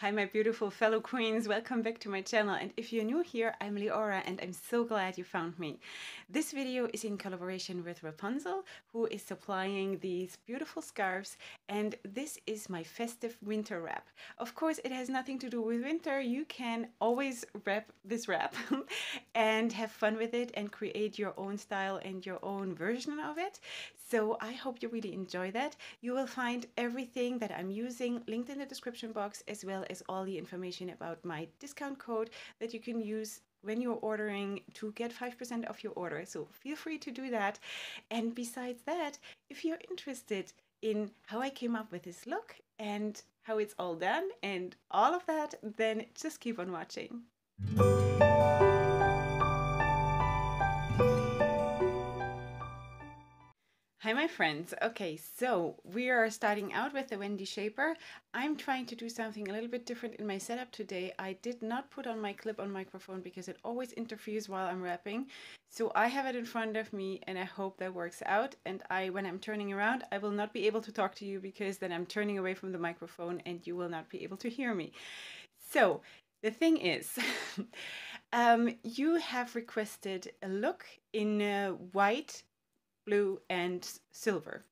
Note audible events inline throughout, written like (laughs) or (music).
Hi, my beautiful fellow queens. Welcome back to my channel. And if you're new here, I'm Leorah and I'm so glad you found me. This video is in collaboration with Wrapunzel, who is supplying these beautiful scarves. And this is my festive winter wrap. Of course, it has nothing to do with winter. You can always wrap this wrap (laughs) and have fun with it and create your own style and your own version of it. So I hope you really enjoy that. You will find everything that I'm using linked in the description box as well as all the information about my discount code that you can use when you're ordering to get 5% off your order. So feel free to do that. And besides that, if you're interested in how I came up with this look and how it's all done and all of that, then just keep on watching. Hi my friends. Okay, so we are starting out with the Wendy Shaper. I'm trying to do something a little bit different in my setup today. I did not put on my clip-on microphone because it always interferes while I'm wrapping. So I have it in front of me and I hope that works out. And I, when I'm turning around, I will not be able to talk to you because then I'm turning away from the microphone and you will not be able to hear me. So the thing is, (laughs) um, you have requested a look in uh, white blue, and silver.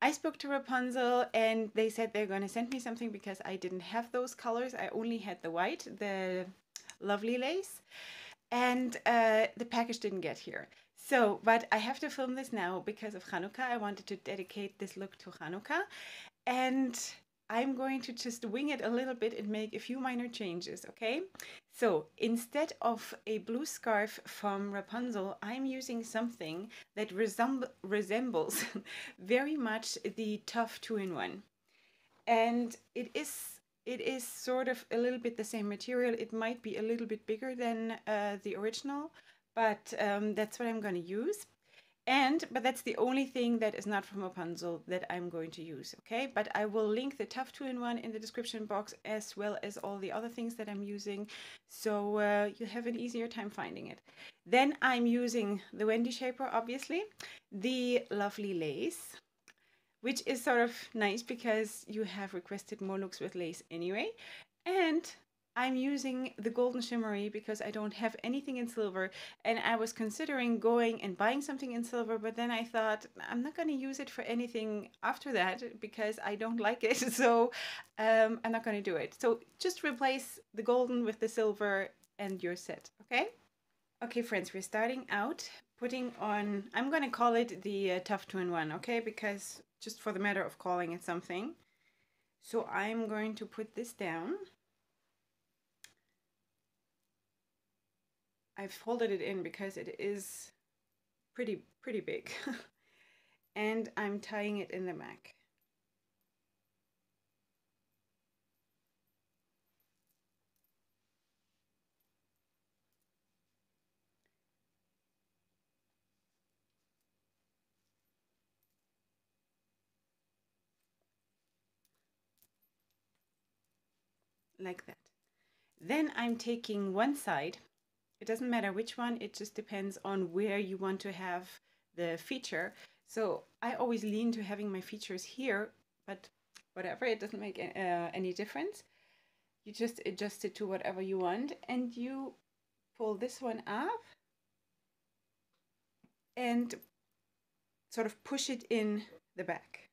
I spoke to Wrapunzel and they said they're going to send me something because I didn't have those colors. I only had the white, the lovely lace, and uh, the package didn't get here. So, but I have to film this now because of Hanukkah. I wanted to dedicate this look to Hanukkah. And I'm going to just wing it a little bit and make a few minor changes, okay? So instead of a blue scarf from Wrapunzel, I'm using something that resembles (laughs) very much the Tuff 2-in-1. And it is it is sort of a little bit the same material. It might be a little bit bigger than uh, the original, but um, that's what I'm going to use. And, but that's the only thing that is not from Wrapunzel that I'm going to use, okay? But I will link the Tuff 2-in-1 in the description box as well as all the other things that I'm using. So uh, you have an easier time finding it. Then I'm using the Wendy Shaper, obviously, the lovely lace, which is sort of nice because you have requested more looks with lace anyway. And I'm using the golden shimmery because I don't have anything in silver and I was considering going and buying something in silver but then I thought I'm not going to use it for anything after that because I don't like it (laughs) so um, I'm not going to do it. So just replace the golden with the silver and you're set, okay? Okay friends, we're starting out putting on, I'm going to call it the uh, Tuff 2-in-1, okay? Because just for the matter of calling it something. So I'm going to put this down. I've folded it in because it is pretty, pretty big. (laughs) and I'm tying it in the MAC. like that. Then I'm taking one side it doesn't matter which one, it just depends on where you want to have the feature. So I always lean to having my features here, but whatever, it doesn't make uh, any difference. You just adjust it to whatever you want and you pull this one up and sort of push it in the back.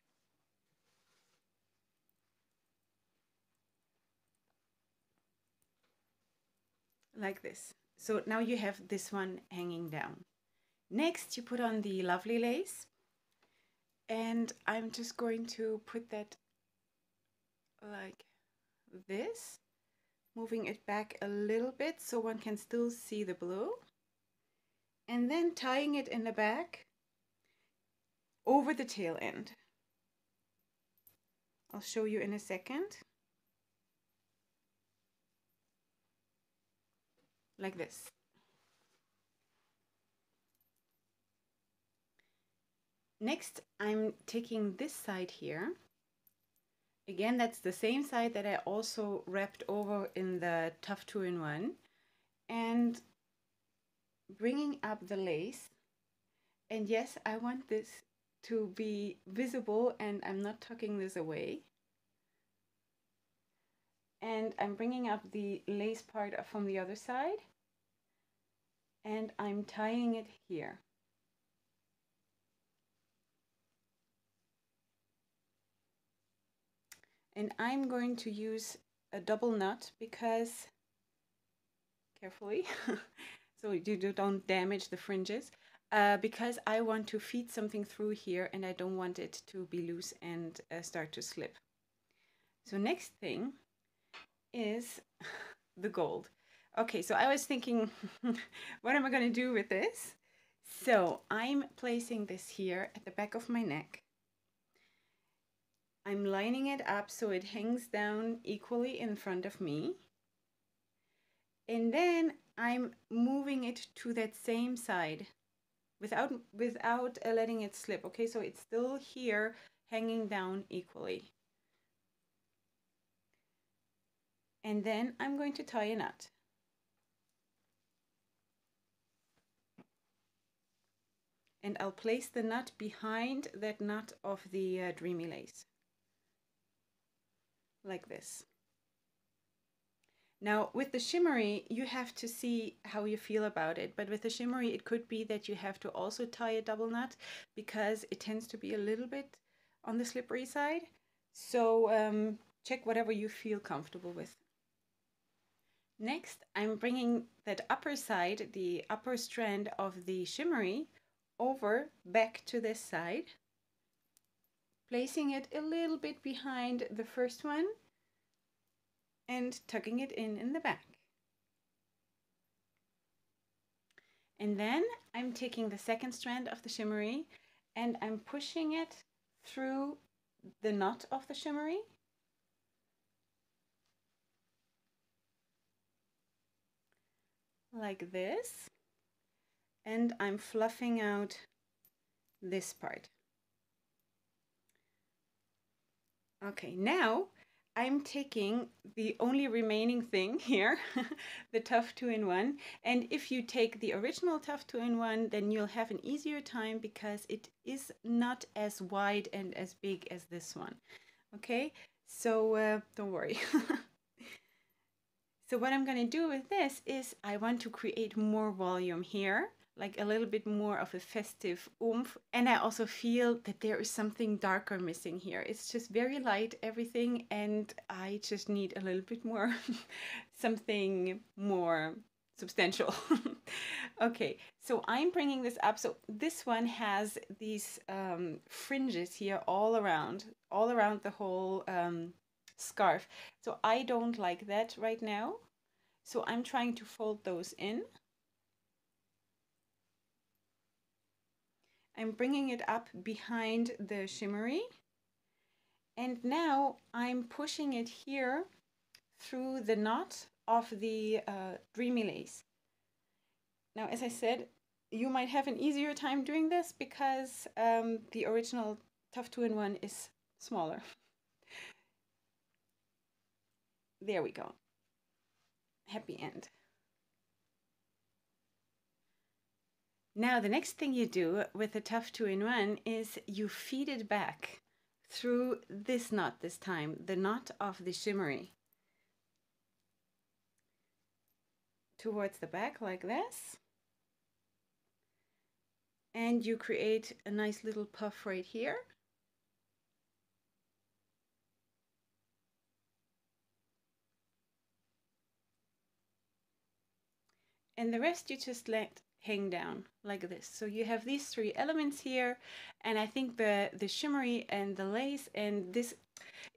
Like this. So now you have this one hanging down. Next, you put on the lovely lace. And I'm just going to put that like this, moving it back a little bit so one can still see the blue. And then tying it in the back over the tail end. I'll show you in a second. Like this. Next, I'm taking this side here. Again, that's the same side that I also wrapped over in the Tuff 2-in-1 and bringing up the lace. And yes, I want this to be visible and I'm not tucking this away. And I'm bringing up the lace part from the other side and I'm tying it here. And I'm going to use a double knot because, carefully, (laughs) so you don't damage the fringes, uh, because I want to feed something through here and I don't want it to be loose and uh, start to slip. So next thing is (laughs) the gold. Okay, so I was thinking, (laughs) what am I to do with this? So I'm placing this here at the back of my neck. I'm lining it up so it hangs down equally in front of me. And then I'm moving it to that same side without without uh, letting it slip. Okay, so it's still here hanging down equally. And then I'm going to tie a knot. And I'll place the knot behind that knot of the uh, Dreamy Lace. Like this. Now, with the shimmery, you have to see how you feel about it. But with the shimmery, it could be that you have to also tie a double knot because it tends to be a little bit on the slippery side. So um, check whatever you feel comfortable with. Next, I'm bringing that upper side, the upper strand of the shimmery, over back to this side, placing it a little bit behind the first one and tucking it in in the back. And then I'm taking the second strand of the shimmery and I'm pushing it through the knot of the shimmery. Like this. And I'm fluffing out this part. Okay, now I'm taking the only remaining thing (laughs) here, the Tuff 2-in-1. And if you take the original Tuff 2-in-1, then you'll have an easier time because it is not as wide and as big as this one. Okay, so uh, don't worry. (laughs) so what I'm going to do with this is I want to create more volume here like a little bit more of a festive oomph. And I also feel that there is something darker missing here. It's just very light, everything, and I just need a little bit more, (laughs) something more substantial. (laughs) okay, so I'm bringing this up. So this one has these um, fringes here all around, all around the whole um, scarf. So I don't like that right now. So I'm trying to fold those in. I'm bringing it up behind the shimmery. And now I'm pushing it here through the knot of the uh, Dreamy Lace. Now, as I said, you might have an easier time doing this because um, the original Tuff 2-in-1 is smaller. (laughs) there we go. Happy end. Now, the next thing you do with the Tuff 2-in-1 is you feed it back through this knot this time, the knot of the shimmery. Towards the back like this. And you create a nice little puff right here. And the rest you just let hang down like this. So you have these three elements here, and I think the the shimmery and the lace and this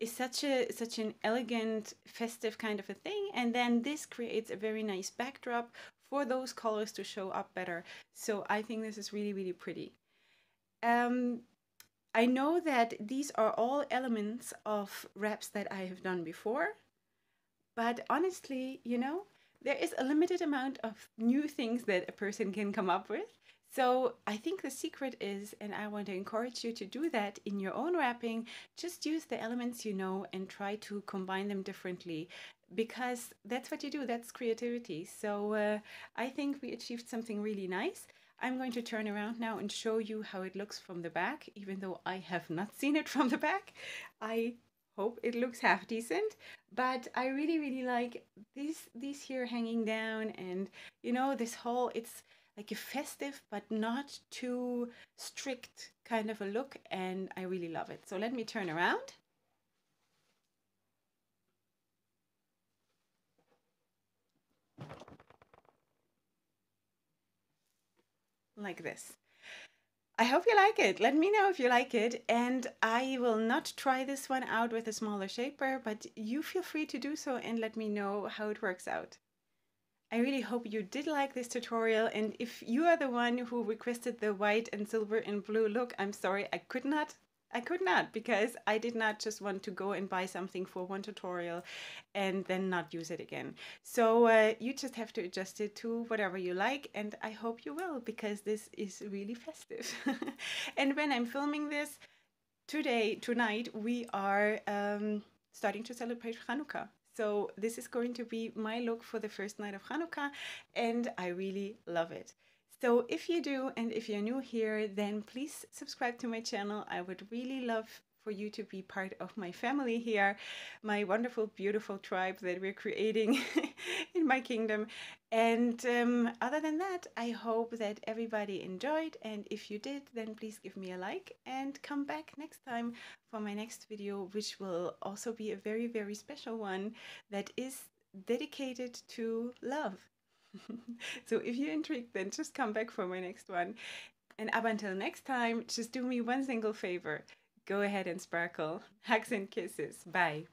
is such a such an elegant festive kind of a thing. And then this creates a very nice backdrop for those colors to show up better. So i think this is really really pretty. Um i know that these are all elements of wraps that i have done before but honestly you know there is a limited amount of new things that a person can come up with. So I think the secret is, and I want to encourage you to do that in your own wrapping, just use the elements you know and try to combine them differently because that's what you do, that's creativity. So uh, I think we achieved something really nice. I'm going to turn around now and show you how it looks from the back, even though I have not seen it (laughs) from the back. I hope it looks half decent. But I really, really like this this here hanging down, and you know this whole it's like a festive but not too strict kind of a look, and I really love it. So let me turn around. Like this. I hope you like it. Let me know if you like it. And I will not try this one out with a smaller shaper, but you feel free to do so and let me know how it works out. I really hope you did like this tutorial and if you are the one who requested the white and silver and blue look, I'm sorry I could not I could not because I did not just want to go and buy something for one tutorial and then not use it again. So uh, you just have to adjust it to whatever you like and I hope you will because this is really festive. (laughs) and when I'm filming this today, tonight, we are um, starting to celebrate Hanukkah. So this is going to be my look for the first night of Hanukkah and I really love it. So if you do, and if you're new here, then please subscribe to my channel. I would really love for you to be part of my family here, my wonderful, beautiful tribe that we're creating (laughs) in my kingdom. And um, other than that, I hope that everybody enjoyed. And if you did, then please give me a like and come back next time for my next video, which will also be a very, very special one that is dedicated to love. (laughs) so if you're intrigued, then just come back for my next one. And up until next time, just do me one single favor. Go ahead and sparkle. (laughs) Hugs and kisses. Bye.